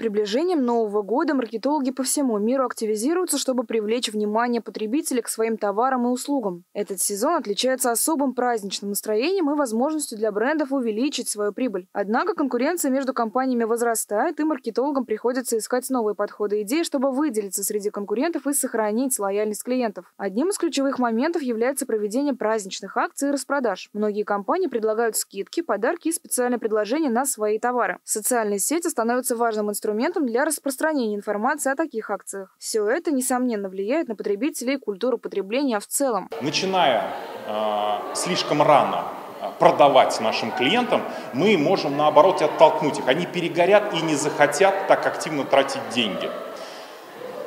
приближением Нового года маркетологи по всему миру активизируются, чтобы привлечь внимание потребителей к своим товарам и услугам. Этот сезон отличается особым праздничным настроением и возможностью для брендов увеличить свою прибыль. Однако конкуренция между компаниями возрастает, и маркетологам приходится искать новые подходы и идеи, чтобы выделиться среди конкурентов и сохранить лояльность клиентов. Одним из ключевых моментов является проведение праздничных акций и распродаж. Многие компании предлагают скидки, подарки и специальные предложения на свои товары. Социальные сети становятся важным инструментом для распространения информации о таких акциях. Все это, несомненно, влияет на потребителей и культуру потребления в целом. Начиная э, слишком рано а, продавать нашим клиентам, мы можем наоборот оттолкнуть их. Они перегорят и не захотят так активно тратить деньги.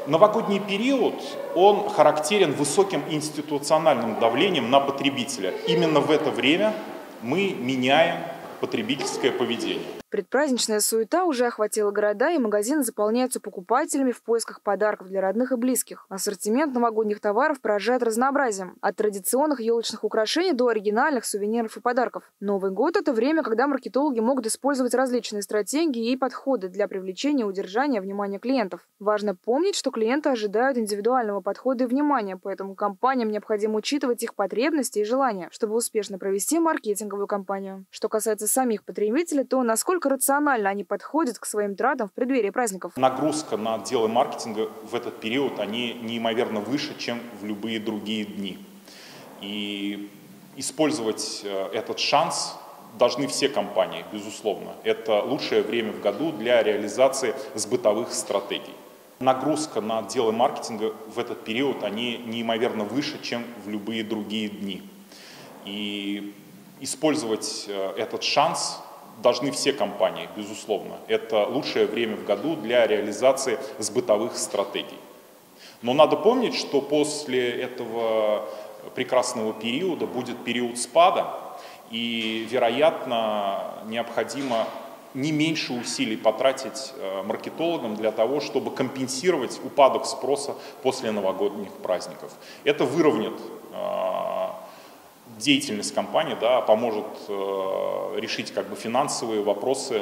Новогодний период, он характерен высоким институциональным давлением на потребителя. Именно в это время мы меняем потребительское поведение. Предпраздничная суета уже охватила города, и магазины заполняются покупателями в поисках подарков для родных и близких. Ассортимент новогодних товаров поражает разнообразием. От традиционных елочных украшений до оригинальных сувениров и подарков. Новый год – это время, когда маркетологи могут использовать различные стратегии и подходы для привлечения и удержания внимания клиентов. Важно помнить, что клиенты ожидают индивидуального подхода и внимания, поэтому компаниям необходимо учитывать их потребности и желания, чтобы успешно провести маркетинговую кампанию. Что касается самих потребителей, то насколько насколько рационально они подходят к своим тратам в преддверии праздников? Нагрузка на отделы маркетинга в этот период, они неимоверно выше, чем в любые другие дни. И использовать э, этот шанс должны все компании, безусловно. Это лучшее время в году для реализации сбытовых стратегий. Нагрузка на отделы маркетинга в этот период, они неимоверно выше, чем в любые другие дни. И использовать э, этот шанс должны все компании, безусловно. Это лучшее время в году для реализации сбытовых стратегий. Но надо помнить, что после этого прекрасного периода будет период спада, и, вероятно, необходимо не меньше усилий потратить э, маркетологам для того, чтобы компенсировать упадок спроса после новогодних праздников. Это выровняет э, деятельность компании да, поможет э, решить как бы, финансовые вопросы,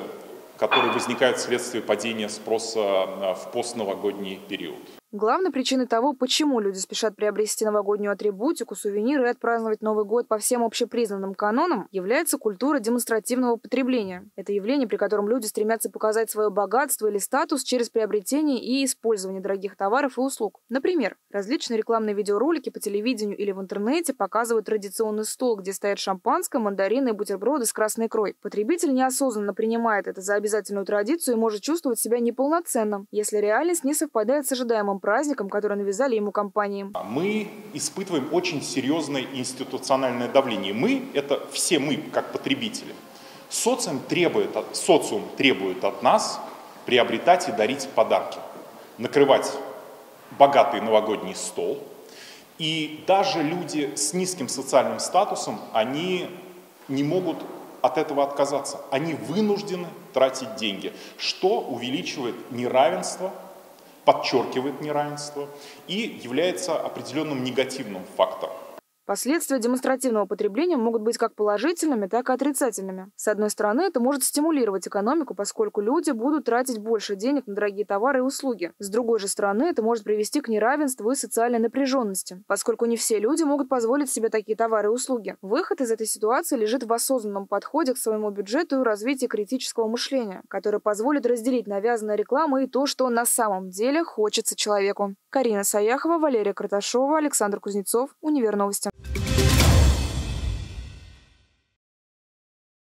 которые возникают вследствие падения спроса э, в постновогодний период. Главной причиной того, почему люди спешат приобрести новогоднюю атрибутику, сувениры и отпраздновать Новый год по всем общепризнанным канонам, является культура демонстративного потребления. Это явление, при котором люди стремятся показать свое богатство или статус через приобретение и использование дорогих товаров и услуг. Например, различные рекламные видеоролики по телевидению или в интернете показывают традиционный стол, где стоят шампанское, мандарины и бутерброды с красной икрой. Потребитель неосознанно принимает это за обязательную традицию и может чувствовать себя неполноценным, если реальность не совпадает с ожидаемым праздником, который навязали ему компании. Мы испытываем очень серьезное институциональное давление. Мы – это все мы, как потребители. Социум требует, социум требует от нас приобретать и дарить подарки, накрывать богатый новогодний стол. И даже люди с низким социальным статусом, они не могут от этого отказаться. Они вынуждены тратить деньги, что увеличивает неравенство подчеркивает неравенство и является определенным негативным фактором. Последствия демонстративного потребления могут быть как положительными, так и отрицательными. С одной стороны, это может стимулировать экономику, поскольку люди будут тратить больше денег на дорогие товары и услуги. С другой же стороны, это может привести к неравенству и социальной напряженности, поскольку не все люди могут позволить себе такие товары и услуги. Выход из этой ситуации лежит в осознанном подходе к своему бюджету и развитии критического мышления, которое позволит разделить навязанную рекламу и то, что на самом деле хочется человеку. Карина Саяхова, Валерия Карташова, Александр Кузнецов, Универ Новости.